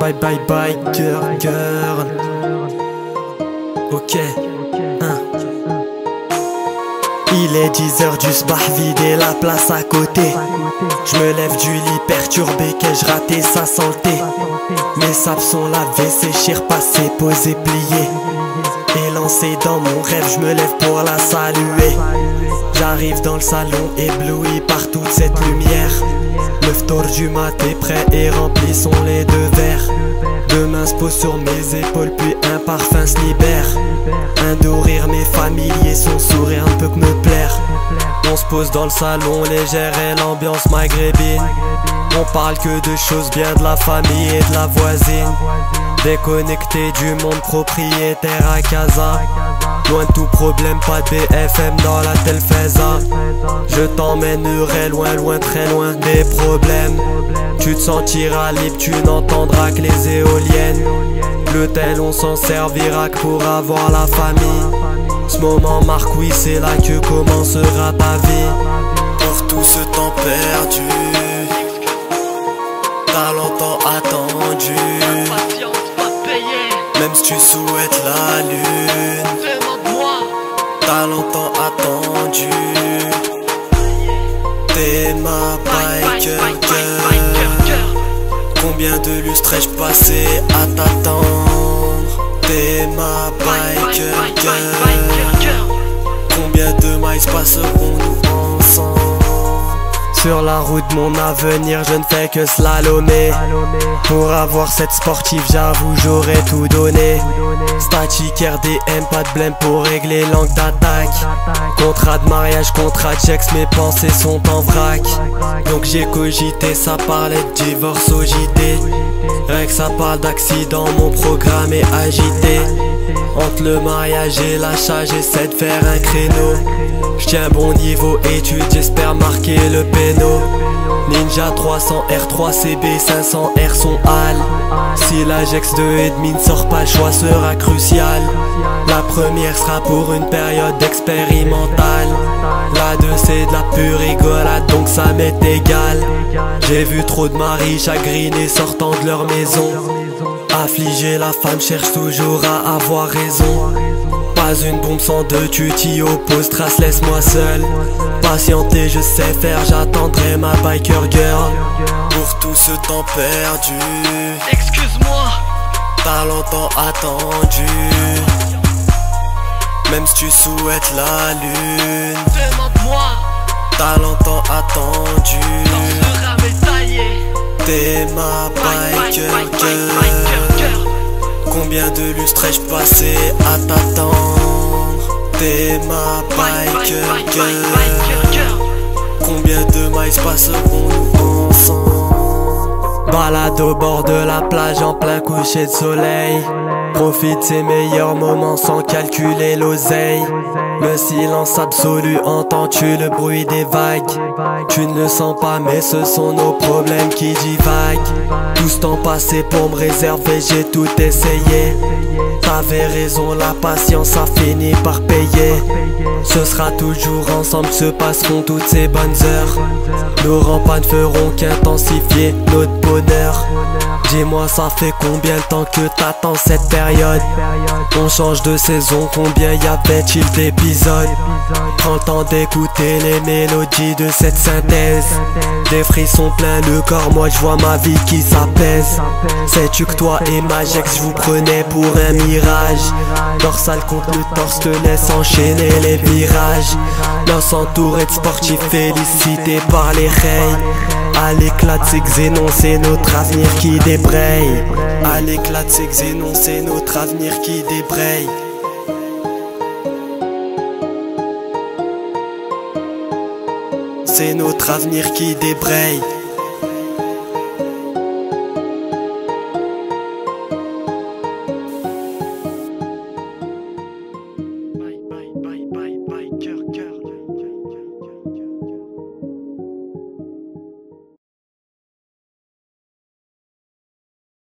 Bye bye bye, girl, girl. Ok, hein. Il est 10h du sbah, vider la place à côté. Je me lève du lit perturbé, qu'ai-je raté sa santé? Mes sables sont lavés, séchés, repassés, posés, pliés. Et lancé dans mon rêve, je me lève pour la saluer. J'arrive dans le salon ébloui par toute cette lumière. Le tour du mat prêt et remplissons les deux verres. Deux mains se posent sur mes épaules, puis un parfum se libère. Un doux rire, mes familiers, son sourire ne peut que me plaire. On se pose dans le salon légère et l'ambiance maghrébine. On parle que de choses bien de la famille et de la voisine. Déconnecté du monde propriétaire à casa. Loin de tout problème, pas de BFM dans la Telfeza. Je t'emmènerai loin, loin, très loin des problèmes. Tu te sentiras libre, tu n'entendras que les éoliennes. Le tel, on s'en servira que pour avoir la famille. Ce moment marque, oui, c'est là que commencera ta vie. Pour tout ce temps perdu, t'as longtemps attendu. Même si tu souhaites la lune, t'as longtemps attendu. T'es ma biker girl. Combien de lustres ai-je passé à t'attendre? T'es ma biker girl. Combien de miles passerons-nous ensemble? Sur la route mon avenir, je ne fais que slalomer. Pour avoir cette sportive, j'avoue, j'aurais tout donné. Statique RDM, pas de blême pour régler l'angle d'attaque. Contrat de mariage, contrat de checks, mes pensées sont en vrac. Donc j'ai cogité, ça parlait de divorce au JT. Que ça parle d'accident, mon programme est agité. Entre le mariage et l'achat, j'essaie de faire un créneau. J'tiens bon niveau étude, j'espère marquer Ninja 300 R3 CB 500 R son hal. Si l'Ajax de Edmin sort pas, le choix sera crucial. La première sera pour une période expérimentale. La deux c'est de la pure rigolade, donc ça m'est égal. J'ai vu trop de maris chagrinés sortant de leur maison. Affligé, la femme cherche toujours à avoir raison. Pas une bombe sans deux, tu t'y opposes, trace, laisse-moi seul. Patienter, je sais faire, j'attendrai ma biker girl. Pour tout ce temps perdu, Excuse-moi, t'as longtemps attendu. Même si tu souhaites la lune, demande-moi, t'as longtemps attendu. T'es ma biker girl. girl. Combien de lustres ai-je passé à t'attendre T'es ma biker Combien de miles passerons-nous ensemble? Balade au bord de la plage en plein coucher de soleil. Profite ses meilleurs moments sans calculer l'oseille. Le silence absolu, entends-tu le bruit des vagues. Tu ne le sens pas mais ce sont nos problèmes qui divaguent. Tout ce temps passé pour me réserver, j'ai tout essayé T'avais raison, la patience a fini par payer. Ce sera toujours ensemble, se passeront toutes ces bonnes heures. Nos rampes ne feront qu'intensifier notre bonheur. Dis-moi ça fait combien de temps que t'attends cette période? On change de saison, combien y avait-il d'épisodes? Prends le d'écouter les mélodies de cette synthèse. Des frissons plein le corps, moi je vois ma vie qui s'apaise. Sais-tu que toi et Majex je vous prenais pour un mirage Dorsal contre le torse te laisse enchaîner les virages L'os entouré de sportifs félicités par les reilles à l'éclat de ces c'est notre avenir qui débraye. À l'éclat de ces Xénon, c'est notre avenir qui débraye. C'est notre avenir qui débraye. cœur.